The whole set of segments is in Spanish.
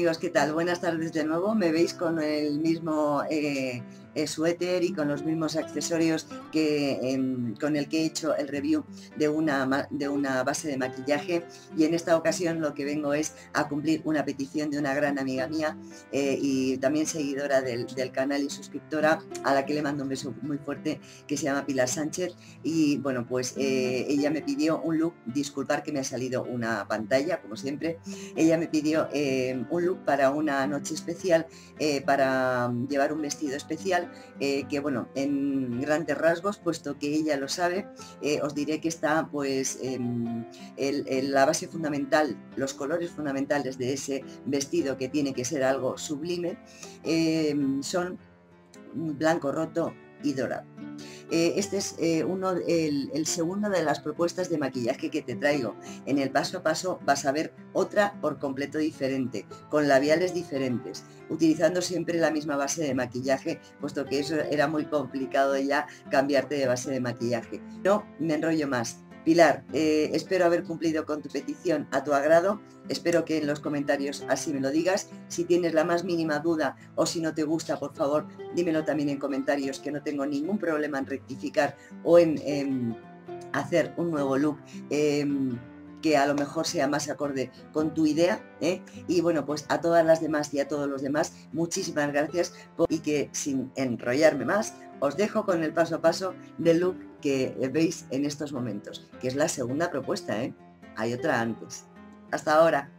amigos, ¿qué tal? Buenas tardes de nuevo. Me veis con el mismo eh, eh, suéter y con los mismos accesorios que em, con el que he hecho el review de una, de una base de maquillaje. Y en esta ocasión lo que vengo es a cumplir una petición de una gran amiga mía eh, y también seguidora del, canal y suscriptora a la que le mando un beso muy fuerte que se llama Pilar Sánchez. Y bueno pues ella me pidió un look, disculpar que me ha salido una pantalla como siempre, ella me pidió un look para una noche especial, eh, para llevar un vestido especial, eh, que bueno, en grandes rasgos, puesto que ella lo sabe, eh, os diré que está pues en, la base fundamental, los colores fundamentales de ese vestido que tiene que ser algo sublime, son blanco roto y dorado. Eh, este es eh, uno, el, segundo de las propuestas de maquillaje que te traigo. En el paso a paso vas a ver otra por completo diferente, con labiales diferentes, utilizando siempre la misma base de maquillaje, puesto que eso era muy complicado ya cambiarte de base de maquillaje. No me enrollo más. Pilar, eh, espero haber cumplido con tu petición a tu agrado. Espero que en los comentarios así me lo digas. Si tienes la más mínima duda o si no te gusta, por favor, dímelo también en comentarios, que no tengo ningún problema en rectificar o en, hacer un nuevo look. Em, que a lo mejor sea más acorde con tu idea. ¿eh? Y bueno, pues a todas las demás y a todos los demás, muchísimas gracias y que sin enrollarme más, os dejo con el paso a paso del look que veis en estos momentos, que es la segunda propuesta, ¿eh? Hay otra antes. Hasta ahora.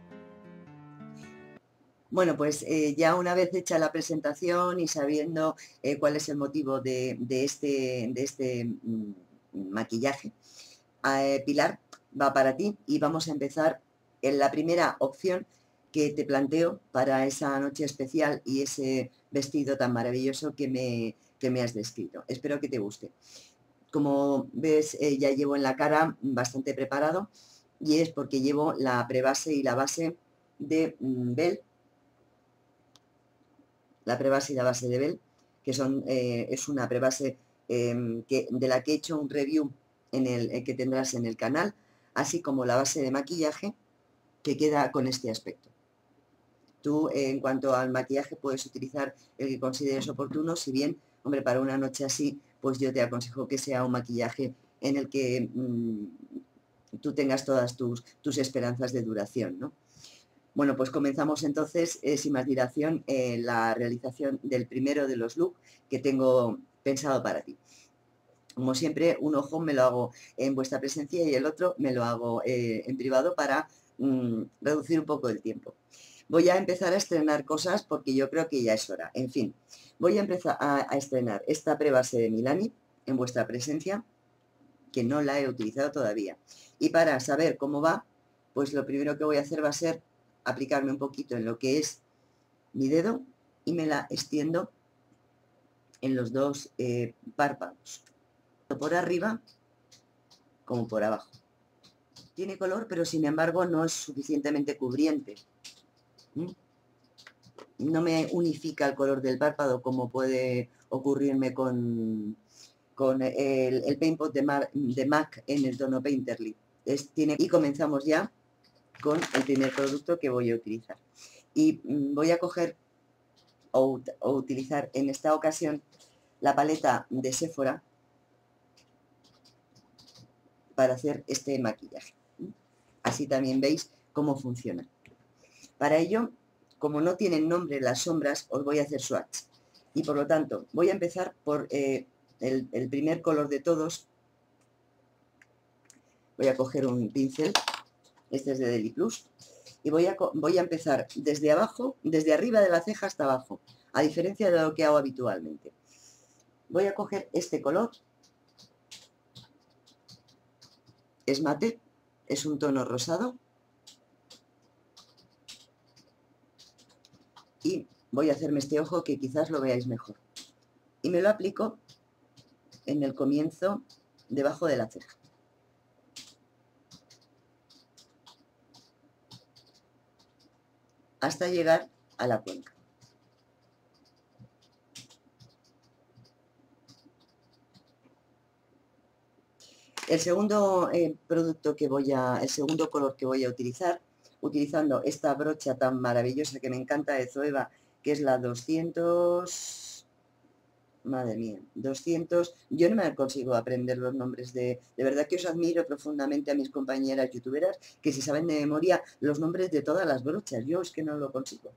Bueno, pues eh, ya una vez hecha la presentación y sabiendo eh, cuál es el motivo de, este, de este mm, maquillaje, Pilar va para ti y vamos a empezar en la primera opción que te planteo para esa noche especial y ese vestido tan maravilloso que me, que me has descrito. Espero que te guste. Como ves, eh, ya llevo en la cara bastante preparado y es porque llevo la prebase y la base de mm, Bell, la prebase y la base de Bell, que son, eh, es una prebase em, que, de la que he hecho un review en el, eh, que tendrás en el canal, así como la base de maquillaje que queda con este aspecto. Tú, en cuanto al maquillaje, puedes utilizar el que consideres oportuno, si bien, hombre, para una noche así pues yo te aconsejo que sea un maquillaje en el que mm, tú tengas todas tus, tus, esperanzas de duración. ¿no? Bueno, pues comenzamos entonces, eh, sin más dilación, eh, la realización del primero de los looks que tengo pensado para ti. Como siempre, un ojo me lo hago en vuestra presencia y el otro me lo hago eh, en privado para mm, reducir un poco el tiempo. Voy a empezar a estrenar cosas porque yo creo que ya es hora. En fin, Voy a empezar a, estrenar esta prebase de Milani en vuestra presencia, que no la he utilizado todavía. Y para saber cómo va, pues lo primero que voy a hacer va a ser aplicarme un poquito en lo que es mi dedo y me la extiendo en los dos eh, párpados, por arriba como por abajo. Tiene color, pero sin embargo no es suficientemente cubriente no me unifica el color del párpado como puede ocurrirme con, con el, el Paint Pot de, MAC en el tono Painterly. tiene, y comenzamos ya con el primer producto que voy a utilizar. Y mm, voy a coger o, utilizar en esta ocasión la paleta de Sephora para hacer este maquillaje. Así también veis cómo funciona. Para ello como no tienen nombre las sombras, os voy a hacer swatch. Y por lo tanto, voy a empezar por eh, el, primer color de todos. Voy a coger un pincel, este es de Deli Plus, y voy a, voy a empezar desde abajo, desde arriba de la ceja hasta abajo, a diferencia de lo que hago habitualmente. Voy a coger este color, es mate, es un tono rosado, y voy a hacerme este ojo que quizás lo veáis mejor. Y me lo aplico en el comienzo debajo de la ceja. Hasta llegar a la cuenca. El segundo eh, producto que voy a, el segundo color que voy a utilizar utilizando esta brocha tan maravillosa que me encanta de Zoeva, que es la 200 madre mía, 200, yo no me consigo aprender los nombres de, de verdad que os admiro profundamente a mis compañeras youtuberas que si saben de memoria los nombres de todas las brochas, yo es que no lo consigo.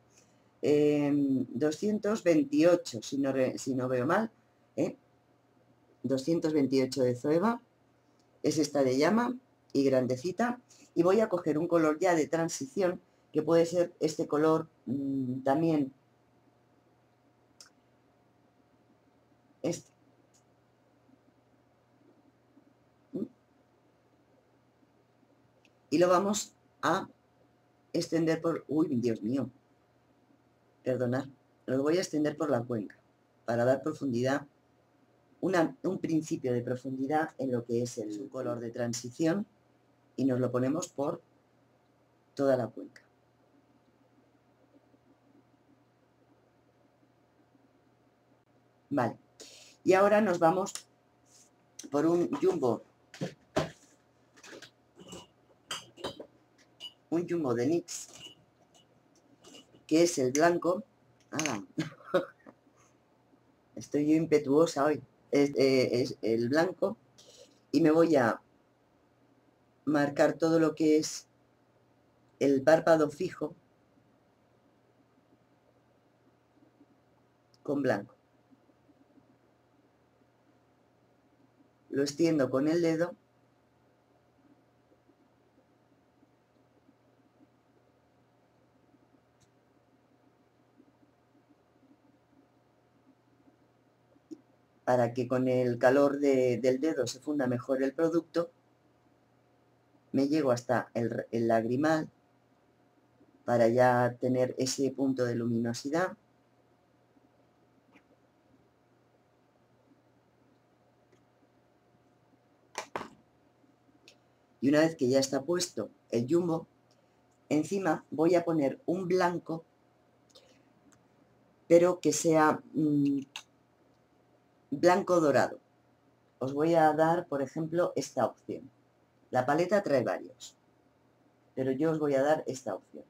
228, em, si no, si no veo mal, 228 ¿eh? de Zoeva, es esta de llama y grandecita, y voy a coger un color ya de transición, que puede ser este color mm, también este. Y lo vamos a extender por... Uy, Dios mío. Perdonad. Lo voy a extender por la cuenca para dar profundidad, un principio de profundidad en lo que es el color de transición y nos lo ponemos por toda la cuenca. Vale. Y ahora nos vamos por un jumbo. Un jumbo de NYX, que es el blanco. Ah, estoy yo impetuosa hoy. Eh, es el blanco. Y me voy a marcar todo lo que es el párpado fijo con blanco. lo extiendo con el dedo para que con el calor del dedo se funda mejor el producto, me llego hasta el, lagrimal para ya tener ese punto de luminosidad. Y una vez que ya está puesto el jumbo, encima voy a poner un blanco, pero que sea mm, blanco dorado. Os voy a dar, por ejemplo, esta opción. La paleta trae varios, pero yo os voy a dar esta opción.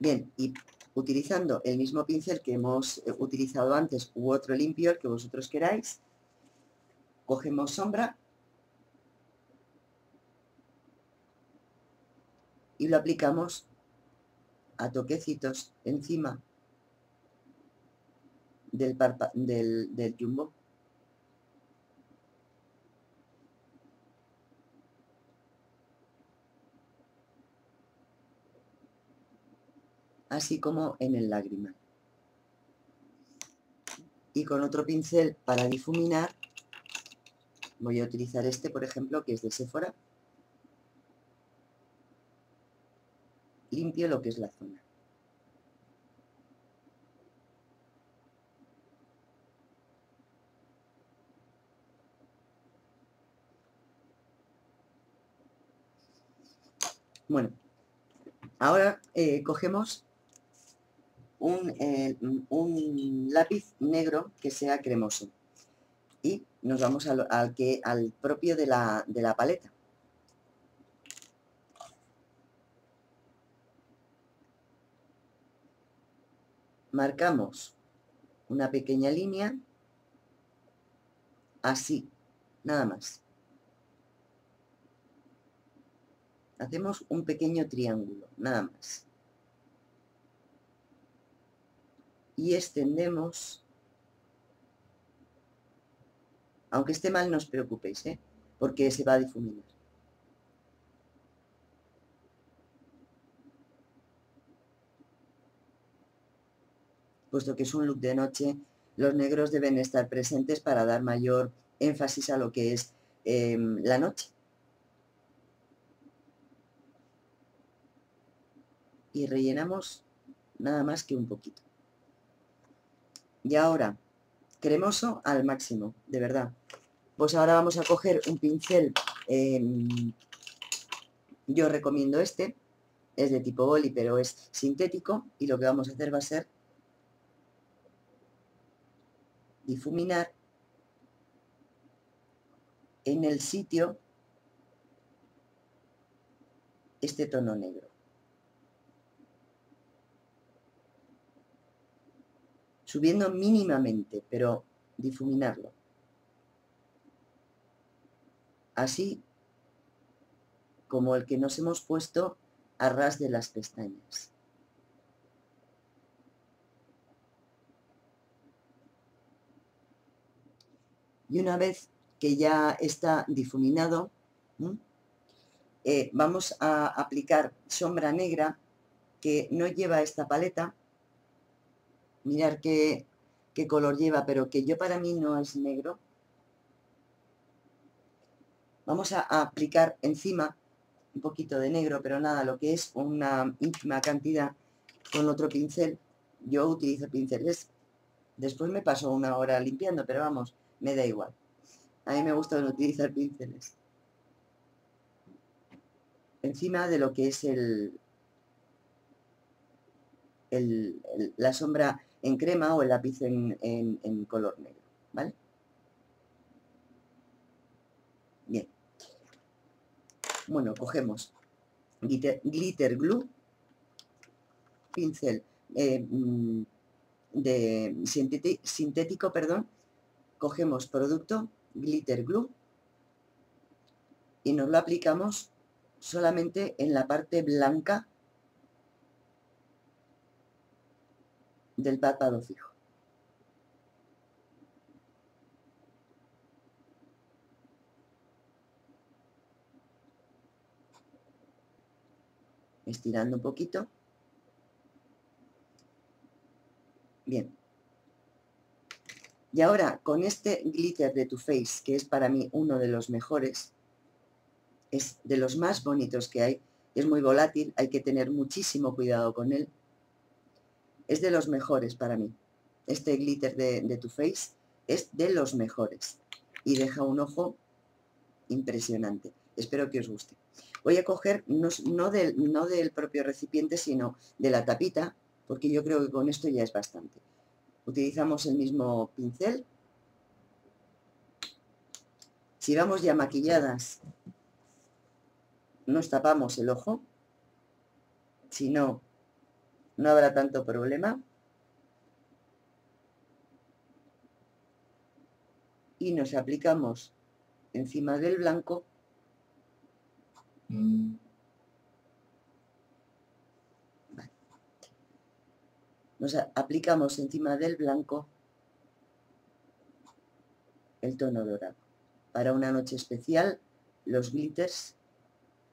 Bien, y utilizando el mismo pincel que hemos eh, utilizado antes u otro limpio, el que vosotros queráis, cogemos sombra y lo aplicamos a toquecitos encima del, del, del jumbo. así como en el lágrima. Y con otro pincel para difuminar, voy a utilizar este, por ejemplo, que es de Sephora. Limpio lo que es la zona. Bueno, ahora eh, cogemos eh, un, lápiz negro que sea cremoso. Y nos vamos al, que, al propio de la, de la paleta. Marcamos una pequeña línea, así, nada más. Hacemos un pequeño triángulo, nada más. y extendemos. Aunque esté mal, no os preocupéis, ¿eh? porque se va a difuminar. Puesto que es un look de noche, los negros deben estar presentes para dar mayor énfasis a lo que es em, la noche. Y rellenamos nada más que un poquito. Y ahora, cremoso al máximo, de verdad. Pues ahora vamos a coger un pincel, em, yo recomiendo este, es de tipo boli, pero es sintético, y lo que vamos a hacer va a ser difuminar en el sitio este tono negro. Subiendo mínimamente, pero difuminarlo. Así como el que nos hemos puesto a ras de las pestañas. Y una vez que ya está difuminado, eh, vamos a aplicar sombra negra que no lleva esta paleta. Mirar qué, qué color lleva, pero que yo para mí no es negro. Vamos a aplicar encima un poquito de negro, pero nada, lo que es una ínfima cantidad con otro pincel. Yo utilizo pinceles. Después me paso una hora limpiando, pero vamos, me da igual. A mí me gusta utilizar pinceles. Encima de lo que es el, la sombra en crema o el lápiz en, en color negro, ¿vale? Bien. Bueno, cogemos glitter, glue, pincel eh, mm, de sintético, perdón, cogemos producto glitter glue y nos lo aplicamos solamente en la parte blanca del párpado fijo. estirando un poquito. Bien. Y ahora con este glitter de Too Faced, que es para mí uno de los mejores, es de los más bonitos que hay, es muy volátil, hay que tener muchísimo cuidado con él. Es de los mejores para mí. Este glitter de, de Too Faced es de los mejores y deja un ojo impresionante. Espero que os guste. Voy a coger no, del, no del propio recipiente, sino de la tapita, porque yo creo que con esto ya es bastante. Utilizamos el mismo pincel. Si vamos ya maquilladas, nos tapamos el ojo. Si no, no habrá tanto problema. Y nos aplicamos encima del blanco Mm. Nos aplicamos encima del blanco el tono dorado. Para una noche especial, los glitters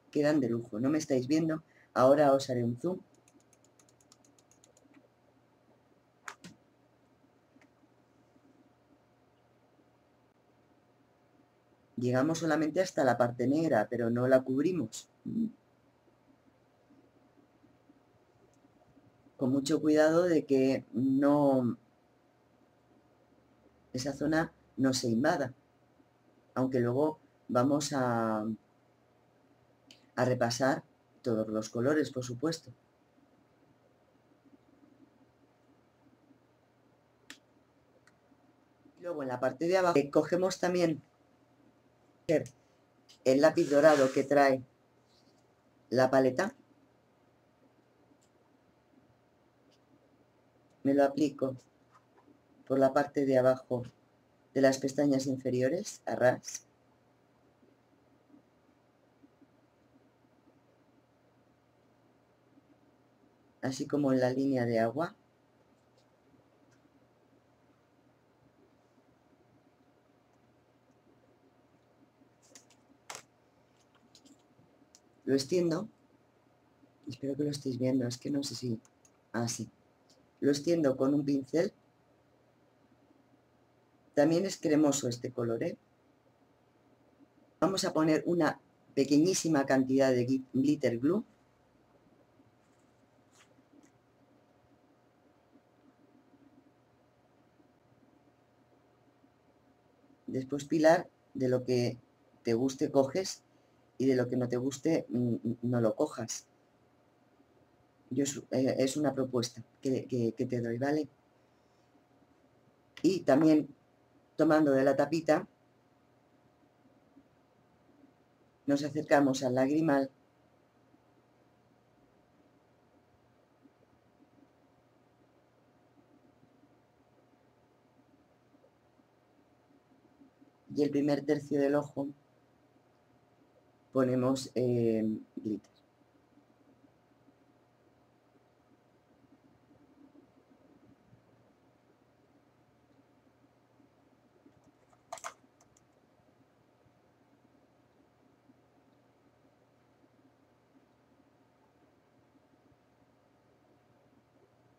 quedan de lujo. No me estáis viendo, ahora os haré un zoom Llegamos solamente hasta la parte negra, pero no la cubrimos. Con mucho cuidado de que no esa zona no se invada. Aunque luego vamos a, a repasar todos los colores, por supuesto. Luego en la parte de abajo cogemos también el lápiz dorado que trae la paleta, me lo aplico por la parte de abajo de las pestañas inferiores, a ras. Así como en la línea de agua. Lo extiendo. Espero que lo estéis viendo. Es que no sé si... Así. Ah, lo extiendo con un pincel. También es cremoso este color, ¿eh? Vamos a poner una pequeñísima cantidad de glitter glue. Después, Pilar, de lo que te guste, coges y de lo que no te guste mm, mm, no lo cojas. Yo es, eh, una propuesta que, que te doy, ¿vale? Y también tomando de la tapita, nos acercamos al lagrimal y el primer tercio del ojo ponemos eh, glitter.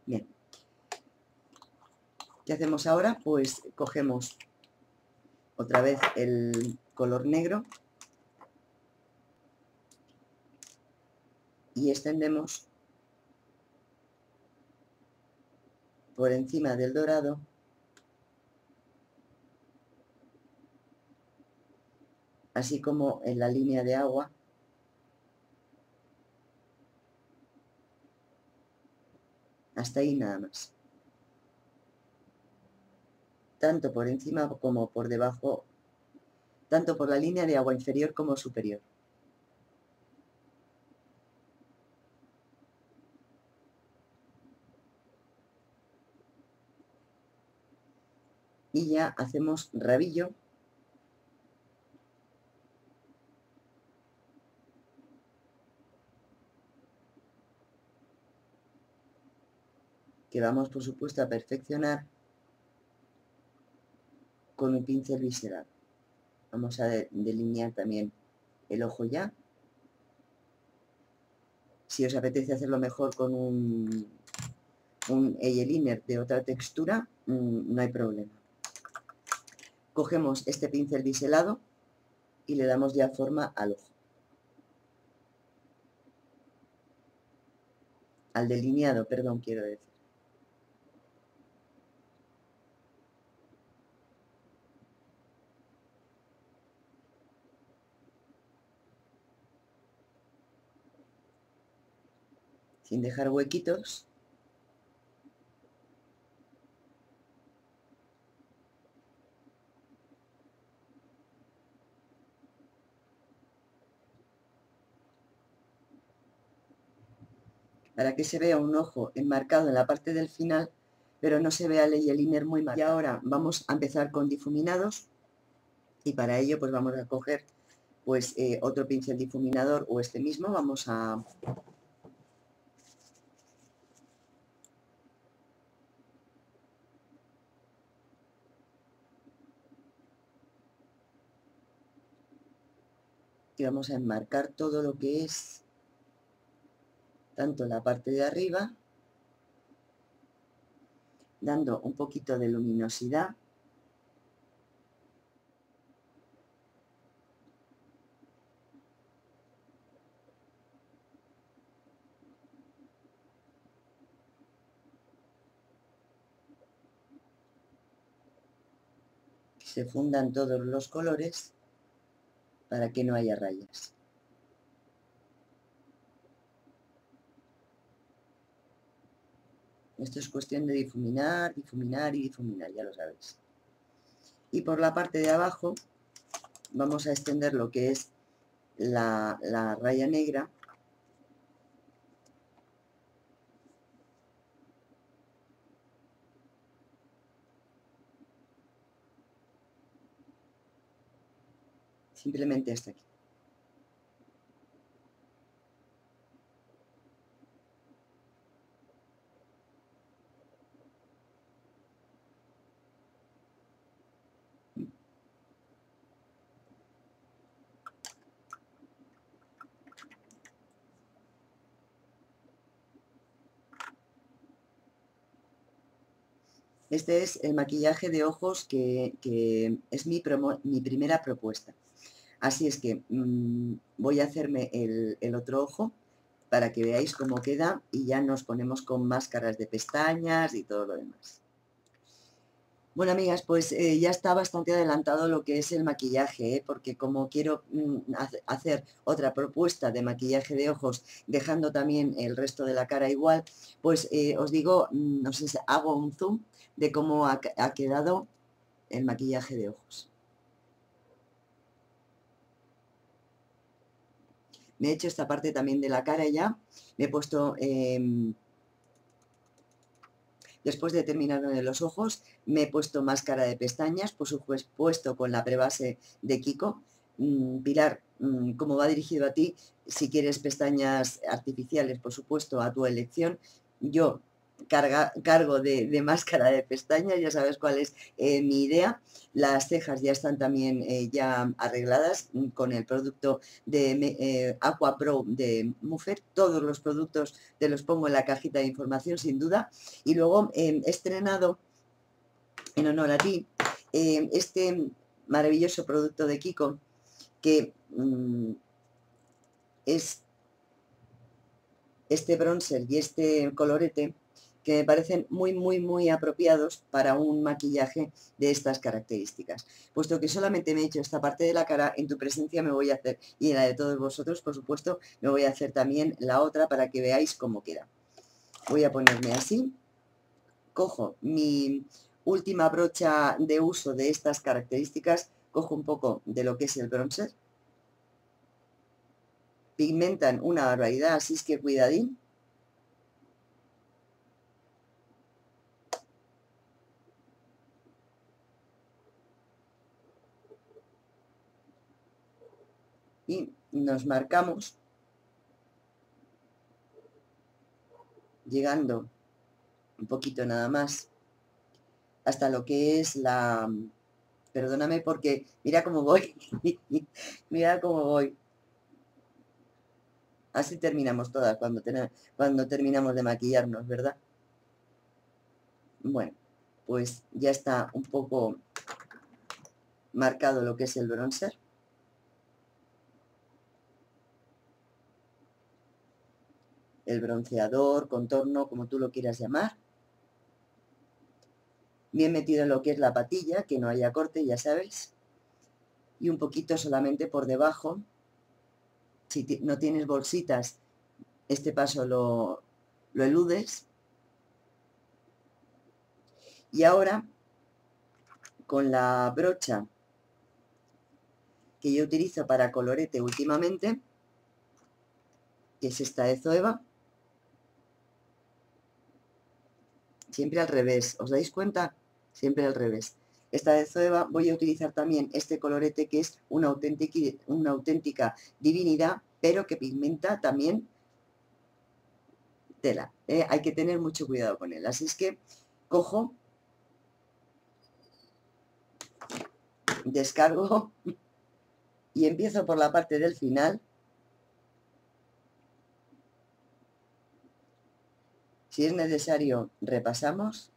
Bien. ¿Qué hacemos ahora? Pues cogemos otra vez el color negro y extendemos por encima del dorado así como en la línea de agua hasta ahí nada más tanto por encima como por debajo, tanto por la línea de agua inferior como superior. Y ya hacemos rabillo que vamos por supuesto a perfeccionar con un pincel visceral. Vamos a delinear también el ojo ya. Si os apetece hacerlo mejor con un, un eyeliner de otra textura, mm, no hay problema. Cogemos este pincel biselado y le damos ya forma al ojo. Al delineado, perdón, quiero decir. Sin dejar huequitos. para que se vea un ojo enmarcado en la parte del final, pero no se vea el muy mal. Y ahora vamos a empezar con difuminados y para ello pues vamos a coger pues eh, otro pincel difuminador o este mismo, vamos a y vamos a enmarcar todo lo que es tanto la parte de arriba dando un poquito de luminosidad. Se fundan todos los colores para que no haya rayas. Esto es cuestión de difuminar, difuminar y difuminar, ya lo sabéis. Y por la parte de abajo vamos a extender lo que es la, la raya negra simplemente hasta aquí. Este es el maquillaje de ojos que, es mi, mi primera propuesta. Así es que mm, voy a hacerme el, otro ojo para que veáis cómo queda y ya nos ponemos con máscaras de pestañas y todo lo demás. Bueno, amigas, pues eh, ya está bastante adelantado lo que es el maquillaje, ¿eh? porque como quiero mm, hacer otra propuesta de maquillaje de ojos, dejando también el resto de la cara igual, pues eh, os digo, mm, no sé hago un zoom de cómo ha quedado el maquillaje de ojos. Me he hecho esta parte también de la cara ya. Me he puesto, em, después de terminar de los ojos, me he puesto máscara de pestañas, por supuesto con la prebase de Kiko. Mm, Pilar, mm, como va dirigido a ti, si quieres pestañas artificiales, por supuesto, a tu elección. Yo carga, cargo de, máscara de pestañas, ya sabes cuál es eh, mi idea. Las cejas ya están también eh, ya arregladas mm, con el producto de eh, Aqua Pro de Muffer. Todos los productos te los pongo en la cajita de información, sin duda. Y luego he estrenado, en honor a ti, este maravilloso producto de Kiko, que mm, es este bronzer y este colorete que me parecen muy, muy, muy apropiados para un maquillaje de estas características. Puesto que solamente me he hecho esta parte de la cara, en tu presencia me voy a hacer, y en la de todos vosotros, por supuesto, me voy a hacer también la otra para que veáis cómo queda. Voy a ponerme así, cojo mi última brocha de uso de estas características, cojo un poco de lo que es el bronzer, pigmentan una barbaridad, así es que cuidadín, y nos marcamos. Llegando un poquito nada más hasta lo que es la perdóname porque mira cómo voy mira cómo voy. Así terminamos todas cuando, cuando terminamos de maquillarnos verdad bueno pues ya está un poco marcado lo que es el bronzer el bronceador, contorno, como tú lo quieras llamar. Bien metido en lo que es la patilla, que no haya corte, ya sabes. Y un poquito solamente por debajo. Si no tienes bolsitas, este paso lo, lo eludes. Y ahora, con la brocha que yo utilizo para colorete últimamente, que es esta de Zoeva, siempre al revés. ¿Os dais cuenta? Siempre al revés. Esta de Zoeva voy a utilizar también este colorete que es una auténtica, divinidad, pero que pigmenta también tela. ¿eh? Hay que tener mucho cuidado con él. Así es que cojo, descargo y empiezo por la parte del final Si es necesario, repasamos.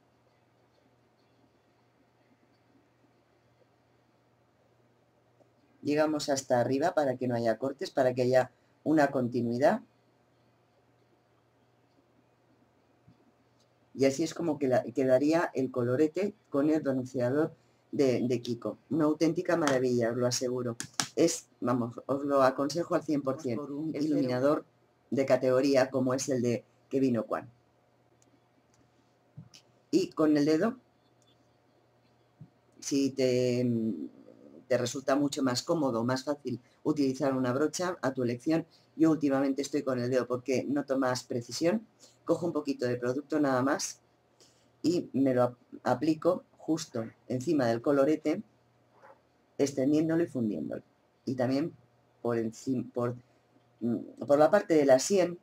Llegamos hasta arriba para que no haya cortes, para que haya una continuidad. Y así es como quedaría el colorete con el bronceador de, Kiko. Una auténtica maravilla, os lo aseguro. Es, vamos, os lo aconsejo al 100%. Por un iluminador de categoría como es el de Kevin O'Quan y con el dedo, si te, te resulta mucho más cómodo, más fácil utilizar una brocha a tu elección, yo últimamente estoy con el dedo porque noto más precisión, cojo un poquito de producto nada más y me lo aplico justo encima del colorete, extendiéndolo y fundiéndolo. Y también por, encima, por, mm, por la parte de la sien,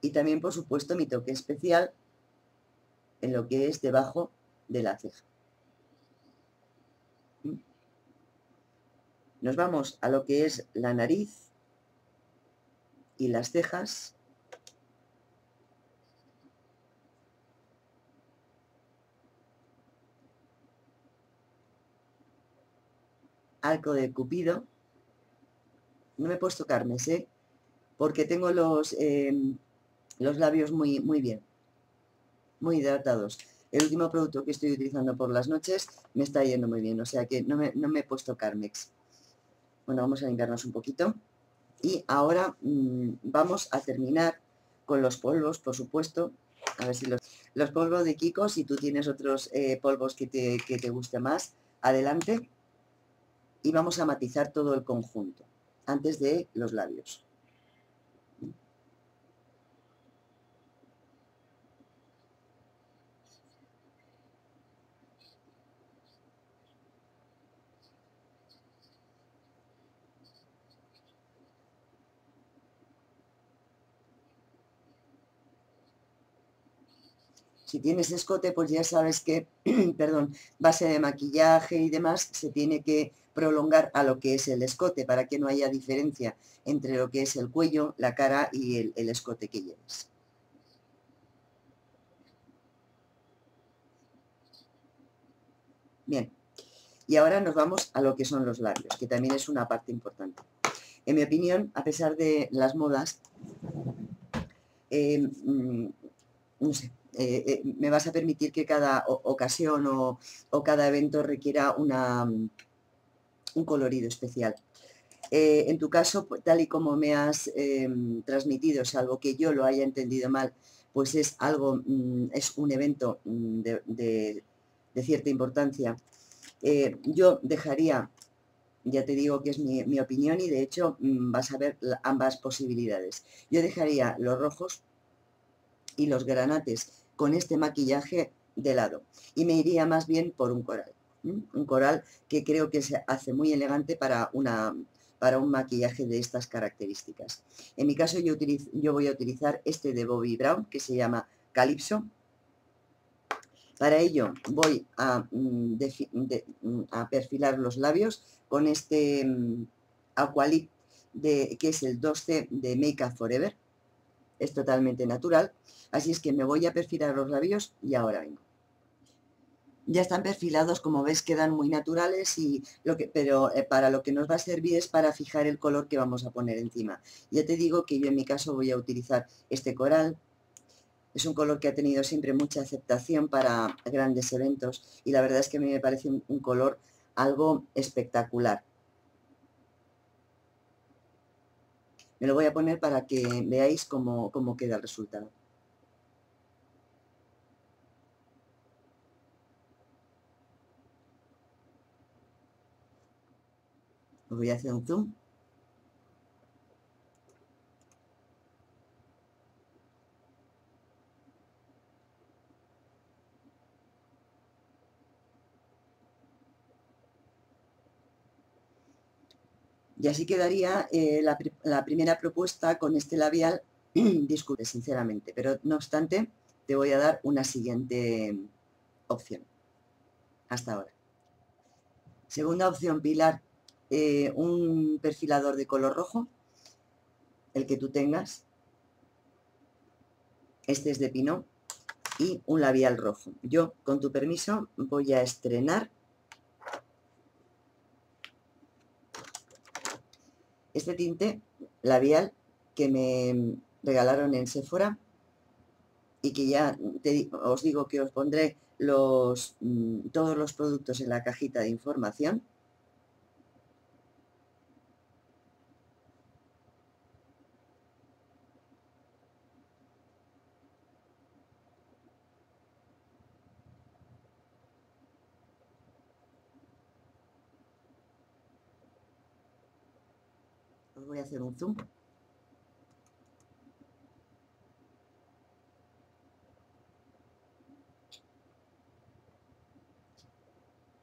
y también, por supuesto, mi toque especial en lo que es debajo de la ceja. ¿Mm? Nos vamos a lo que es la nariz y las cejas. Arco de Cupido. No me he puesto carnes, ¿eh? Porque tengo los... Em, los labios muy, muy bien, muy hidratados. El último producto que estoy utilizando por las noches me está yendo muy bien, o sea que no me, he puesto Carmex. Bueno, vamos a limpiarnos un poquito. Y ahora mm, vamos a terminar con los polvos, por supuesto. A ver si los... los polvos de Kiko, si tú tienes otros eh, polvos que te, que te guste más, adelante. Y vamos a matizar todo el conjunto antes de los labios. Si tienes escote, pues ya sabes que, perdón, base de maquillaje y demás se tiene que prolongar a lo que es el escote para que no haya diferencia entre lo que es el cuello, la cara y el, escote que lleves. Bien, y ahora nos vamos a lo que son los labios, que también es una parte importante. En mi opinión, a pesar de las modas, eh, mm, no sé, eh, eh, me vas a permitir que cada ocasión o, cada evento requiera una, mm, un colorido especial. Eh, en tu caso, tal y como me has em, transmitido, salvo que yo lo haya entendido mal, pues es algo, mm, es un evento mm, de, cierta importancia. yo dejaría, ya te digo que es mi, mi opinión y de hecho vas a ver ambas posibilidades. Yo dejaría los rojos y los granates con este maquillaje de lado. Y me iría más bien por un coral. Un coral que creo que se hace muy elegante para, una, para un maquillaje de estas características. En mi caso yo, utilizo, yo voy a utilizar este de Bobby Brown que se llama Calypso. Para ello voy a, mm, mm, a perfilar los labios con este mm, Aqualip de, que es el 2C de Make Up Forever es totalmente natural. Así es que me voy a perfilar los labios y ahora vengo. Ya están perfilados, como ves, quedan muy naturales, y lo que, pero eh, para lo que nos va a servir es para fijar el color que vamos a poner encima. Ya te digo que yo en mi caso voy a utilizar este coral. Es un color que ha tenido siempre mucha aceptación para grandes eventos y la verdad es que a mí me parece un color algo espectacular. Me lo voy a poner para que veáis cómo, cómo queda el resultado. Voy a hacer un zoom. Y así quedaría eh, la, primera propuesta con este labial, disculpe sinceramente, pero no obstante te voy a dar una siguiente opción. Hasta ahora. Segunda opción, Pilar, eh, un perfilador de color rojo, el que tú tengas. Este es de Pinot y un labial rojo. Yo, con tu permiso, voy a estrenar este tinte labial que me regalaron en Sephora y que ya os digo que os pondré los, mm, todos los productos en la cajita de información. Hacer un zoom.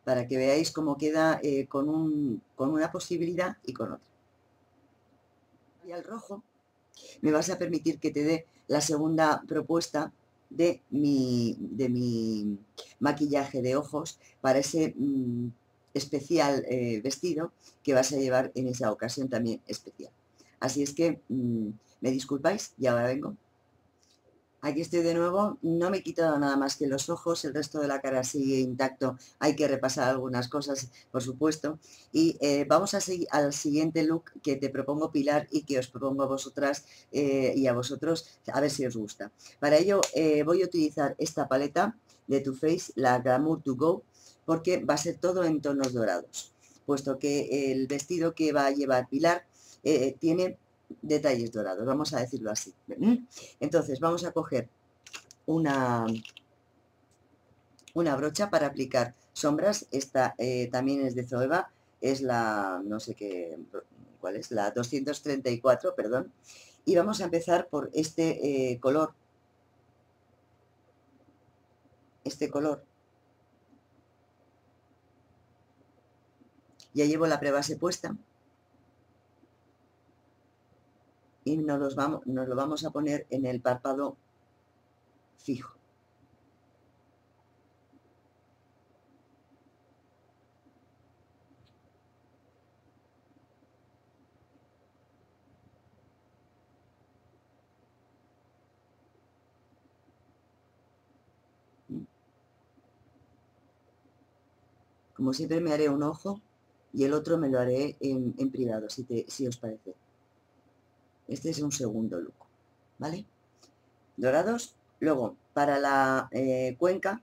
Para que veáis cómo queda eh, con, un, con una posibilidad y con otra. Y al rojo me vas a permitir que te dé la segunda propuesta de mi, de mi maquillaje de ojos para ese mm, especial eh, vestido que vas a llevar en esa ocasión también especial. Así es que mm, me disculpáis y ahora vengo. Aquí estoy de nuevo, no me he quitado nada más que los ojos, el resto de la cara sigue intacto, hay que repasar algunas cosas, por supuesto. Y eh, vamos a seguir al siguiente look que te propongo Pilar y que os propongo a vosotras eh, y a vosotros, a ver si os gusta. Para ello voy a utilizar esta paleta de Too Faced, la Glamour To Go, porque va a ser todo en tonos dorados, puesto que el vestido que va a llevar Pilar eh, tiene detalles dorados, vamos a decirlo así. Entonces vamos a coger una, una brocha para aplicar sombras. Esta eh, también es de Zoeva, es la, no sé qué, ¿cuál es? La 234, perdón. Y vamos a empezar por este eh, color. Este color. Ya llevo la prebase puesta. Y nos, los vamos, nos lo vamos a poner en el párpado fijo. Como siempre me haré un ojo y el otro me lo haré en, privado, si, si os parece. Este es un segundo look, ¿vale? Dorados. Luego, para la eh, cuenca,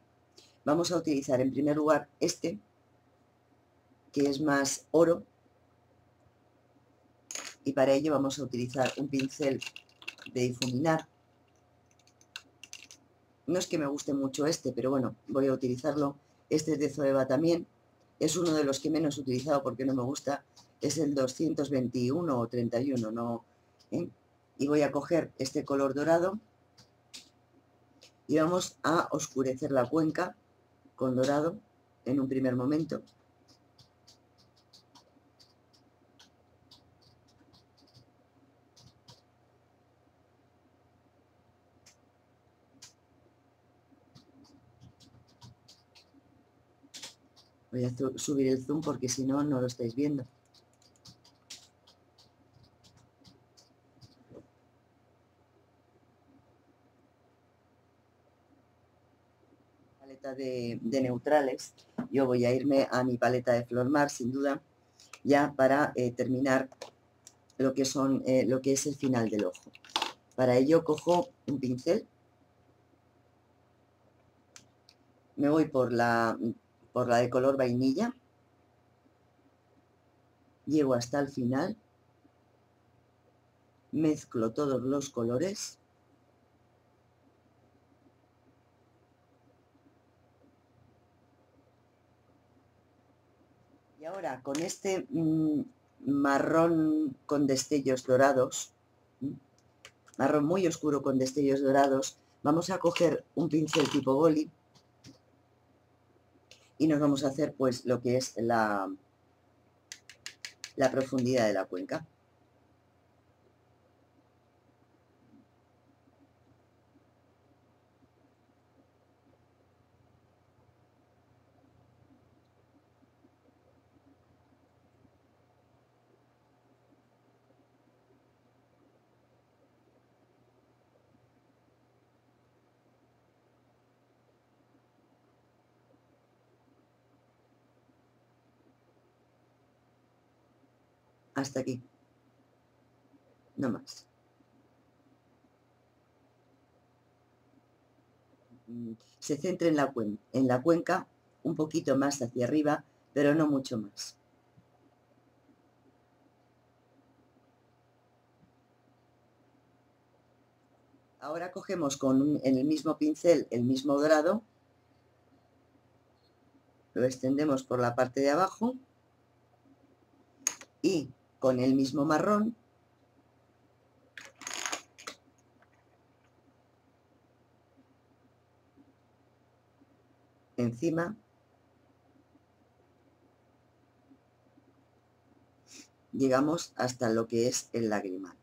vamos a utilizar en primer lugar este, que es más oro. Y para ello vamos a utilizar un pincel de difuminar. No es que me guste mucho este, pero bueno, voy a utilizarlo. Este es de Zoeva también es uno de los que menos he utilizado porque no me gusta, es el 221 o 31, no, ¿eh? y voy a coger este color dorado y vamos a oscurecer la cuenca con dorado en un primer momento. Voy a subir el zoom porque si no, no lo estáis viendo. Paleta de, neutrales. Yo voy a irme a mi paleta de Flormar, sin duda, ya para eh, terminar lo que, son, eh, lo que es el final del ojo. Para ello cojo un pincel, me voy por la por la de color vainilla. Llego hasta el final. Mezclo todos los colores. Y ahora con este mm, marrón con destellos dorados, marrón muy oscuro con destellos dorados, vamos a coger un pincel tipo boli y nos vamos a hacer pues lo que es la, la profundidad de la cuenca. Hasta aquí. No más. Se centra en la, en la cuenca un poquito más hacia arriba, pero no mucho más. Ahora cogemos con en el mismo pincel el mismo dorado, lo extendemos por la parte de abajo y con el mismo marrón. Encima. Llegamos hasta lo que es el lagrimal.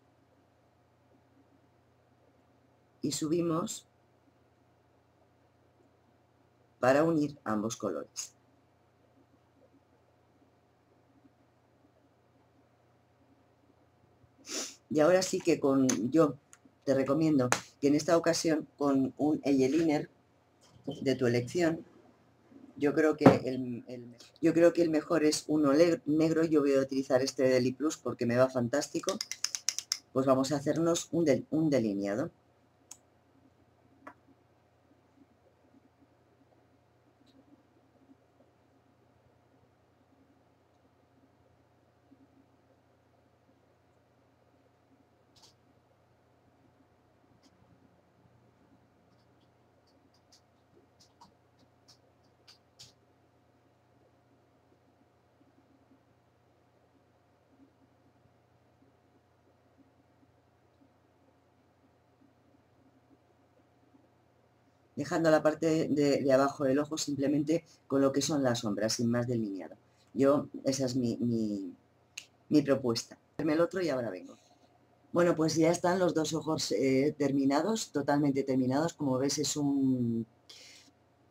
Y subimos para unir ambos colores Y ahora sí que con yo te recomiendo que en esta ocasión con un eyeliner de tu elección, yo creo que el, yo creo que el mejor es uno negro, yo voy a utilizar este Deli Plus porque me va fantástico, pues vamos a hacernos un, un delineado. Dejando la parte de, abajo del ojo simplemente con lo que son las sombras, sin más delineado. Yo, esa es mi, mi, propuesta. El otro y ahora vengo. Bueno, pues ya están los dos ojos eh, terminados, totalmente terminados. Como ves, es un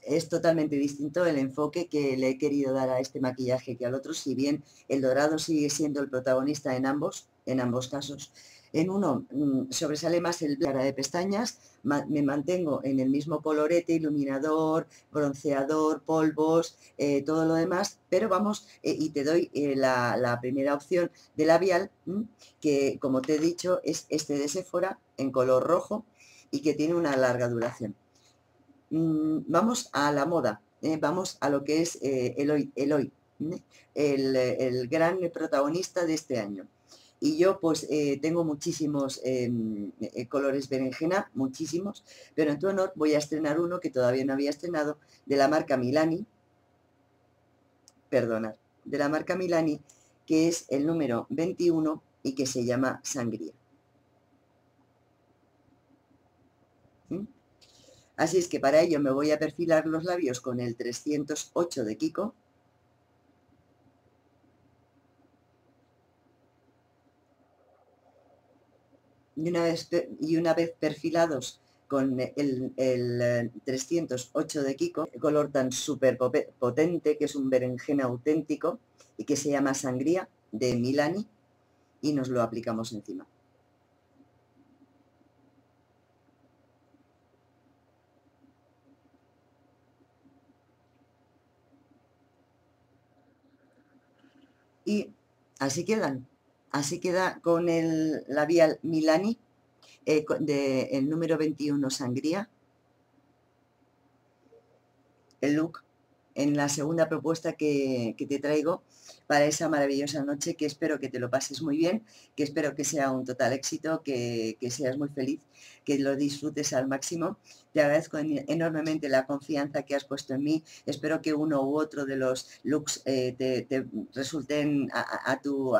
es totalmente distinto el enfoque que le he querido dar a este maquillaje que al otro, si bien el dorado sigue siendo el protagonista en ambos, en ambos casos. En uno mm, sobresale más el cara de pestañas, me mantengo en el mismo colorete, iluminador, bronceador, polvos, eh, todo lo demás, pero vamos, eh, y te doy eh, la, primera opción de labial, que como te he dicho es este de Sephora en color rojo y que tiene una larga duración. Mm, vamos a la moda, vamos a lo que es Eloy, Eloy el, el gran protagonista de este año. Y yo pues eh, tengo muchísimos em, eh, colores berenjena, muchísimos, pero en tu honor voy a estrenar uno que todavía no había estrenado, de la marca Milani, perdonad, de la marca Milani, que es el número 21 y que se llama Sangría. ¿Mm? Así es que para ello me voy a perfilar los labios con el 308 de Kiko, y una vez, y una vez perfilados con el, 308 eh, de Kiko, color tan súper potente que es un berenjena auténtico y que se llama Sangría de Milani y nos lo aplicamos encima. Y así quedan. Así queda con el labial Milani, eh, el número 21 Sangría, el look en la segunda propuesta que, te traigo para esa maravillosa noche que espero que te lo pases muy bien, que espero que sea un total éxito, que, seas muy feliz, que lo disfrutes al máximo. Te agradezco enormemente la confianza que has puesto en mí. Espero que uno u otro de los looks eh, te, resulten a, tu,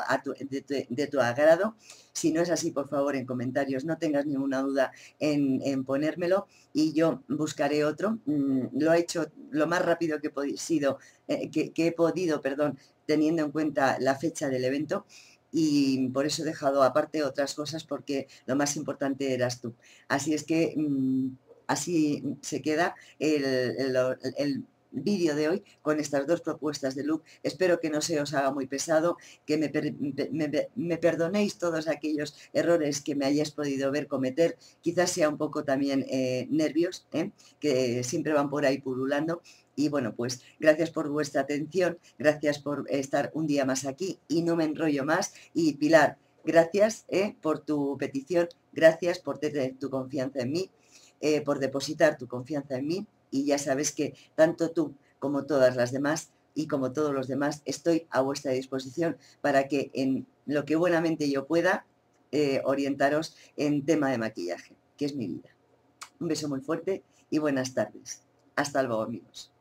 de, tu, agrado. Si no es así, por favor, en comentarios no tengas ninguna duda en, ponérmelo y yo buscaré otro. Mm, lo he hecho lo más rápido que he sido, eh, que, he podido, perdón, teniendo en cuenta la fecha del evento y por eso he dejado aparte otras cosas porque lo más importante eras tú. Así es que mm, así se queda el, vídeo de hoy con estas dos propuestas de look. Espero que no se os haga muy pesado, que me, perdonéis todos aquellos errores que me hayáis podido ver cometer. Quizás sea un poco también eh, nervios, ¿eh? que siempre van por ahí pululando y bueno, pues gracias por vuestra atención, gracias por estar un día más aquí y no me enrollo más. Y Pilar, gracias eh, por tu petición, gracias por tener tu confianza en mí, eh, por depositar tu confianza en mí y ya sabes que tanto tú como todas las demás y como todos los demás estoy a vuestra disposición para que en lo que buenamente yo pueda eh, orientaros en tema de maquillaje, que es mi vida. Un beso muy fuerte y buenas tardes. Hasta luego amigos.